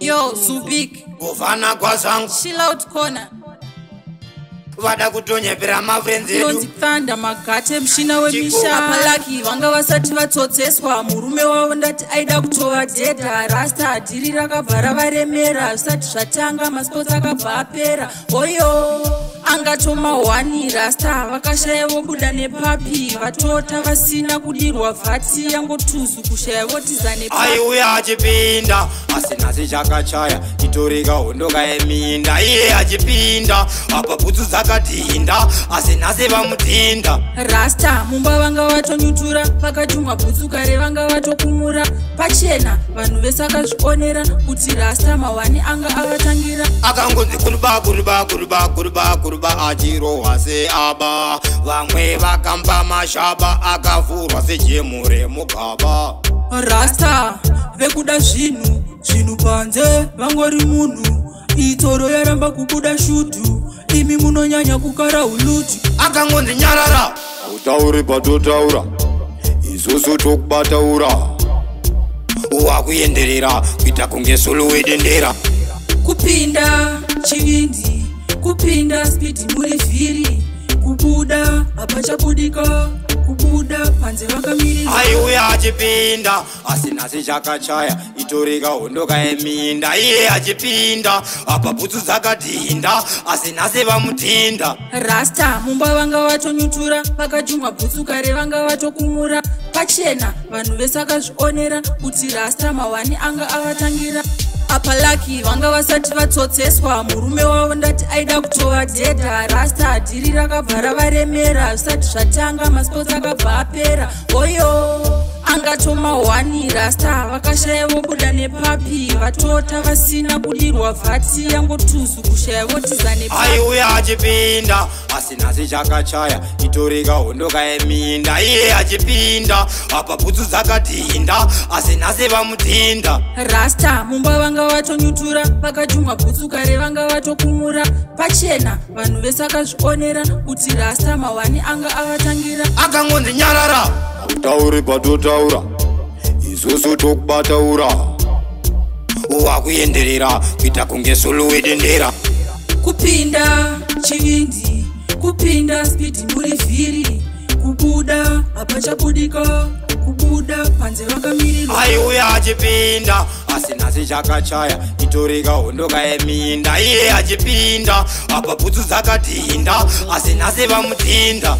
yo zubik kuvana kwazvangu shilout corner vada kutonyepera mafrenzi edunonzi thunde magate mushina wemisha malaki vanga vasati vatsotseswa murume wavo ndati aida kutova dhedha rasta dhiri rakabva ravaremera zvisati zvatanga masipotsi akabva apera oyo oh, angatomawani rasta vakashaya vobuda nepapi vatota vasina kudirwa vhati yangotuzu kushaya votiza neaiuya achipinda asi nhasi chakachaya chitorega hondokaeminda iye achipinda apa bhutsu dzakadhinda asi nhasi vamudhinda rasta mumba vanga vatonyutura vakatumwa bhutsu kare vanga vatokumura pachena vanhu vese akazvionera kuti rasta mawani anga avatangira akangonzi kurubakurubakurubakurubakuru vakamba achirohwa seaba vamwe vakamba mashaba akavhurwa sejemu remugaba rasta vekuda zvinhu zvinhu panze vangori munhu itoro yaramba kubuda shudhu imi munonyanya kukara huluti akangonzi nyarara utauri patotaura isusu tokubataura wakuenderera kuita kunge sulu wedendera kupinda chivindi kupinda spidi muri vhiri kubuda hapachabudika kubuda panze vakamiriaiuya achipinda asi nhasi chakachaya itorika hondokaeminda iye achipinda apa bhutsu dzakadhinda asi nhasi vamudhinda rasta mumba vanga vatonyutura vakajumwa bhutsu kare vanga vatokumura pachena vanhu vese akazvionera kuti rasta mawani anga avatangira papalaki vanga vasati vatsotseswa murume wavo ndati aida kutova dhedha rasta dhiri rakabva ravaremera zvisati zvatanga masipotsi akabva apera oyo oh, vatoma 1 rasta vakashayavobuda nepapi vatota vasina budirwa vhati yangotuzu kushayavotiza neaiuya achipinda asi nhasi chakachaya itorika hondokaeminda iye achipinda apa bhutsu dzakadhinda asi nhasi vamudhinda rasta mumba vanga vatonyutura vakajunga bhutsu kare vanga vatokumura pachena vanhu vese akazvionera kuti rasta mawani anga avatangira akangonzi nyarara hatauri patotaura isusu tokubataura wakuenderera kuita kunge sulu wedendera kupinda chivindi kupinda spidi muri vhiri kubuda hapachabudika kubuda panze vakamirirwa aiuya achipinda asi nhasi chakachaya itorika hondokaeminda iye achipinda apa bhutsu dzakadhinda asi nhasi vamudhinda